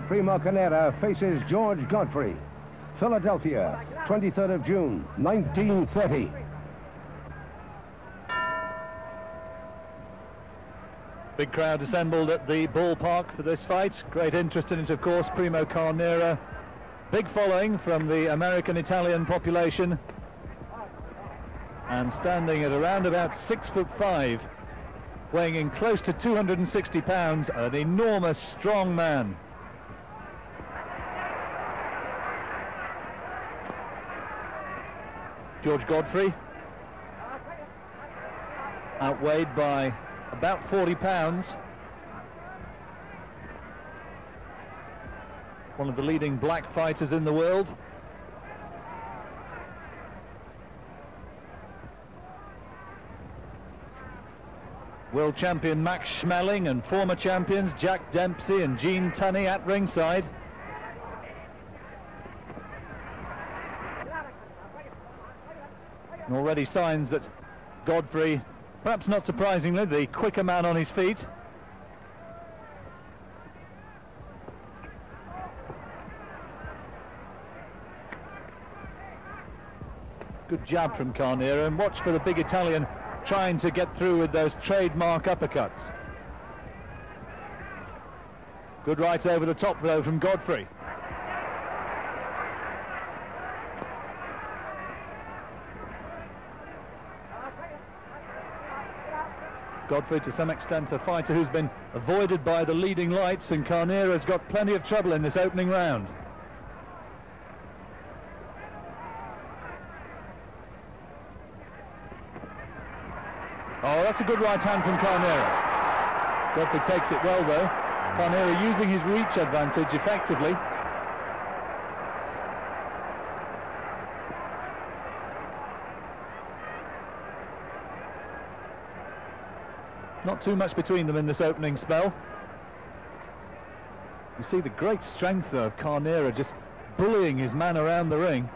Primo Carnera faces George Godfrey. Philadelphia, 23rd of June, 1930. Big crowd assembled at the ballpark for this fight. Great interest in it, of course, Primo Carnera. Big following from the American-Italian population. And standing at around about six foot five, weighing in close to 260 pounds, an enormous, strong man. George Godfrey, outweighed by about 40 pounds. One of the leading black fighters in the world. World champion Max Schmeling and former champions Jack Dempsey and Gene Tunney at ringside. And already signs that Godfrey, perhaps not surprisingly, the quicker man on his feet. Good jab from Carnera, and watch for the big Italian trying to get through with those trademark uppercuts. Good right over the top, though, from Godfrey. Godfrey, to some extent, a fighter who's been avoided by the leading lights, and Carnera's got plenty of trouble in this opening round. Oh, that's a good right hand from Carnera. Godfrey takes it well, though. Carnera using his reach advantage effectively. Not too much between them in this opening spell. You see the great strength of Carnera just bullying his man around the ring.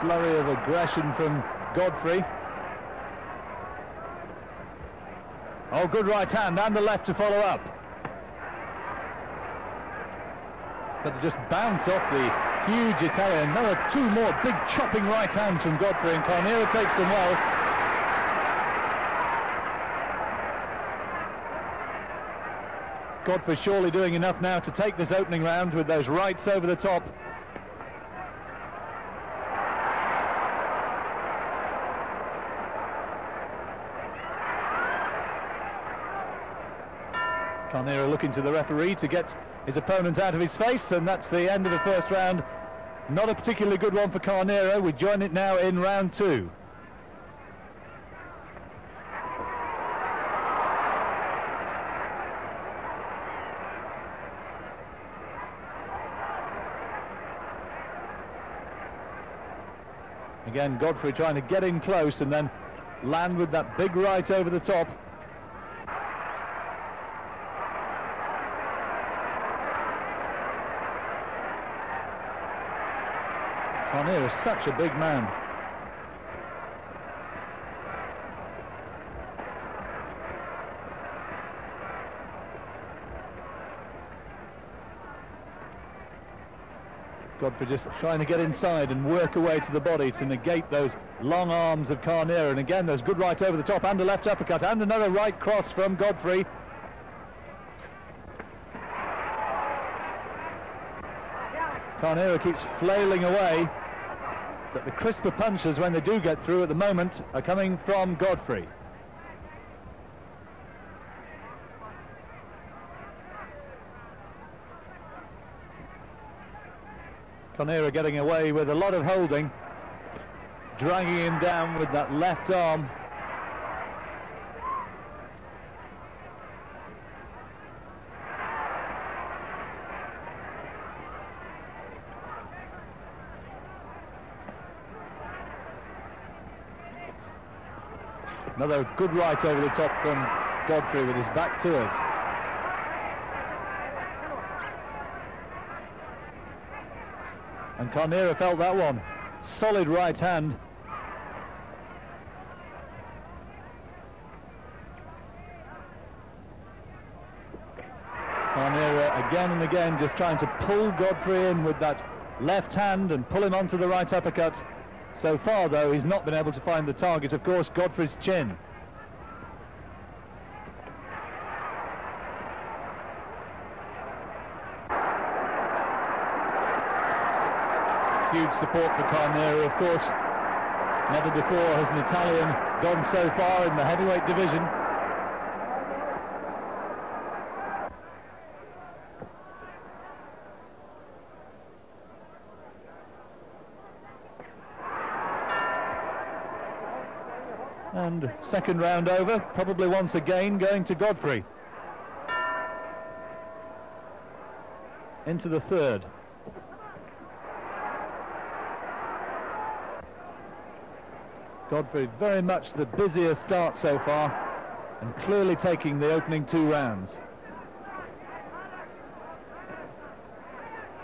Flurry of aggression from Godfrey. Oh, good right hand and the left to follow up. But they just bounce off the huge Italian. Another two more big chopping right hands from Godfrey and Carnera takes them well. Godfrey surely doing enough now to take this opening round with those rights over the top. Carnera looking to the referee to get his opponent out of his face, and that's the end of the first round. Not a particularly good one for Carnera. We join it now in round two. Again, Godfrey trying to get in close and then land with that big right over the top. Carnera is such a big man. Godfrey just trying to get inside and work away to the body to negate those long arms of Carnera. And again, there's good right over the top and a left uppercut and another right cross from Godfrey. Carnera keeps flailing away, but the crisper punches, when they do get through at the moment, are coming from Godfrey. Carnera getting away with a lot of holding, dragging him down with that left arm. Another good right over the top from Godfrey with his back to us. And Carnera felt that one. Solid right hand. Carnera again and again just trying to pull Godfrey in with that left hand and pull him onto the right uppercut. So far, though, he's not been able to find the target, of course, Godfrey's chin. Huge support for Carnera, of course. Never before has an Italian gone so far in the heavyweight division. And second round over, probably once again going to Godfrey. Into the third. Godfrey very much the busiest start so far and clearly taking the opening two rounds.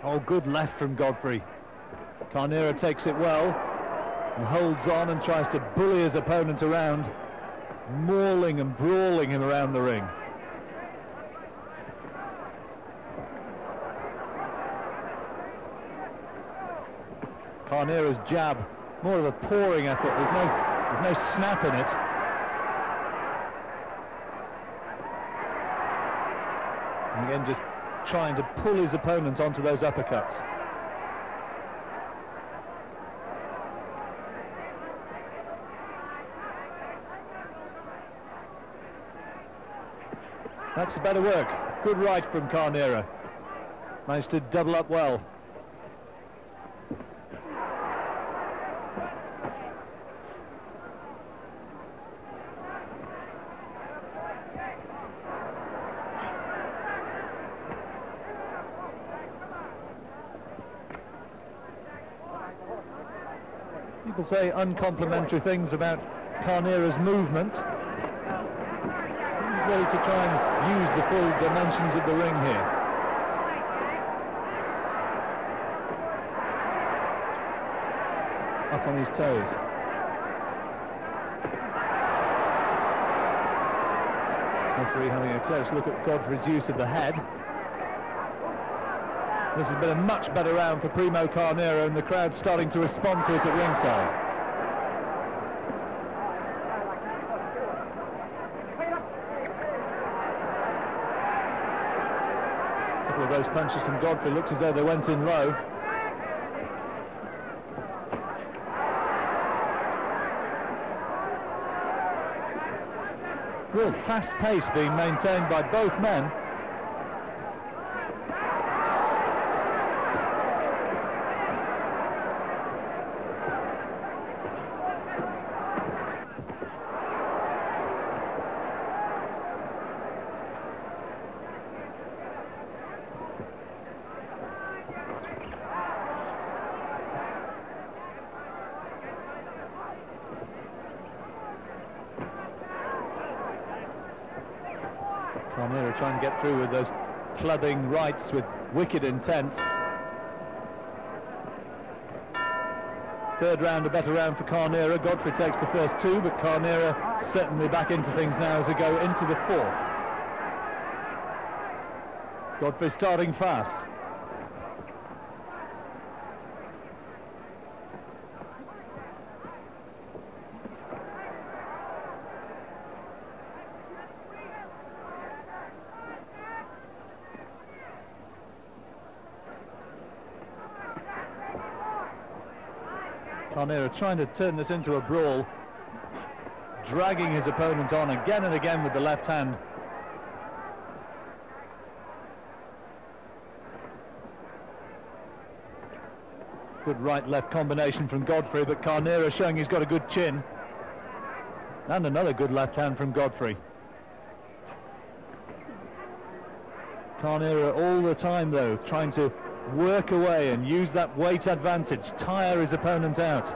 Oh, good left from Godfrey. Carnera takes it well and holds on and tries to bully his opponent around, mauling and brawling him around the ring. Carnera's jab more of a pawing effort. There's no, there's no snap in it. And again, just trying to pull his opponent onto those uppercuts. That's the better work. Good right from Carnera. Managed to double up well. People say uncomplimentary things about Carnera's movement. Ready to try and use the full dimensions of the ring here. Up on his toes. Referee having a close look at Godfrey's use of the head. This has been a much better round for Primo Carnera and the crowd starting to respond to it at ringside. A couple of those punches from Godfrey looked as though they went in low. Real fast pace being maintained by both men. Carnera trying to get through with those clubbing rights with wicked intent. Third round, a better round for Carnera. Godfrey takes the first two, but Carnera certainly back into things now as we go into the fourth. Godfrey starting fast. Carnera trying to turn this into a brawl, dragging his opponent on again and again with the left hand. Good right-left combination from Godfrey, but Carnera showing he's got a good chin. And another good left hand from Godfrey. Carnera all the time, though, trying to work away and use that weight advantage, tire his opponent out.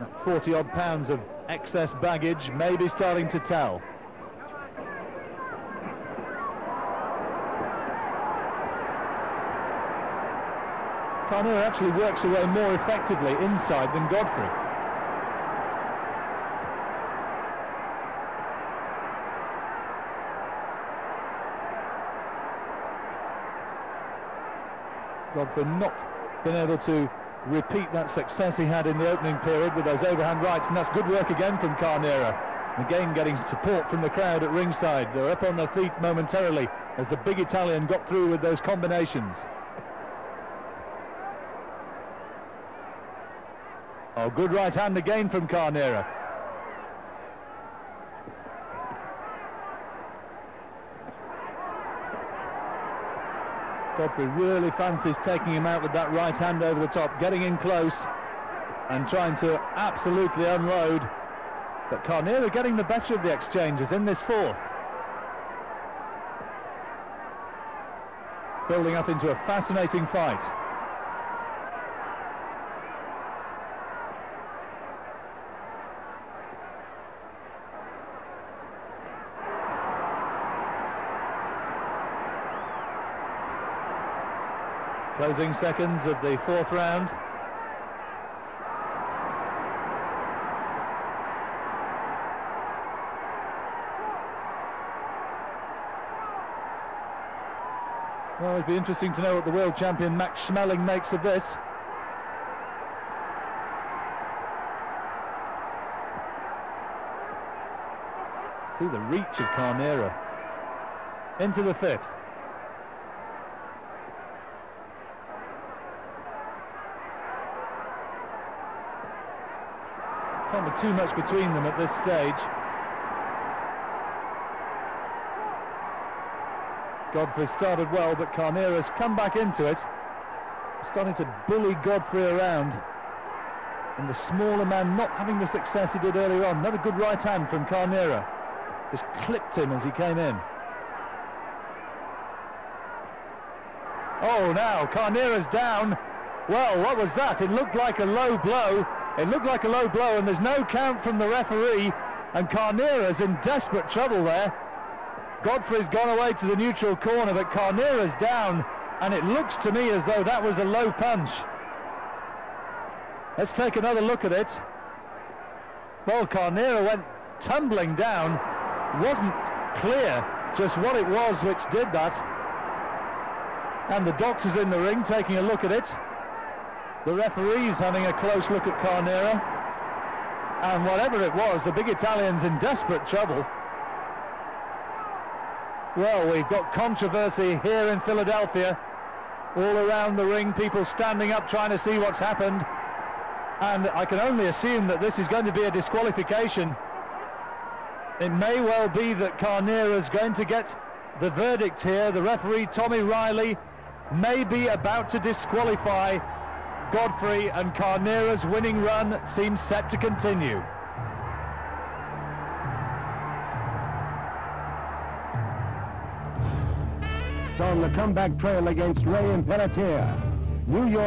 That 40 odd pounds of excess baggage may be starting to tell. Carnera actually works away more effectively inside than Godfrey. Godfrey not been able to repeat that success he had in the opening period with those overhand rights, and that's good work again from Carnera. Again getting support from the crowd at ringside. They're up on their feet momentarily as the big Italian got through with those combinations. Oh, good right hand again from Carnera. Godfrey really fancies taking him out with that right hand over the top, getting in close and trying to absolutely unload. But Carnera getting the better of the exchanges in this fourth. Building up into a fascinating fight. Closing seconds of the fourth round. Well, it'd be interesting to know what the world champion Max Schmeling makes of this. See the reach of Carnera. Into the fifth. Too much between them at this stage. Godfrey started well, but Carnera's come back into it. Starting to bully Godfrey around. And the smaller man not having the success he did earlier on. Another good right hand from Carnera. Just clipped him as he came in. Oh, now Carnera's down. Well, what was that? It looked like a low blow. It looked like a low blow, and there's no count from the referee. And Carnera's in desperate trouble there. Godfrey's gone away to the neutral corner, but Carnera's down, and it looks to me as though that was a low punch. Let's take another look at it. Well, Carnera went tumbling down. Wasn't clear just what it was which did that. And the doctor's in the ring taking a look at it. The referee's having a close look at Carnera. And whatever it was, the big Italian's in desperate trouble. Well, we've got controversy here in Philadelphia. All around the ring, people standing up trying to see what's happened. And I can only assume that this is going to be a disqualification. It may well be that Carnera is going to get the verdict here. The referee, Tommy Riley, may be about to disqualify Godfrey and Carnera's winning run seems set to continue. on the comeback trail against Ray and Pelletier. New York.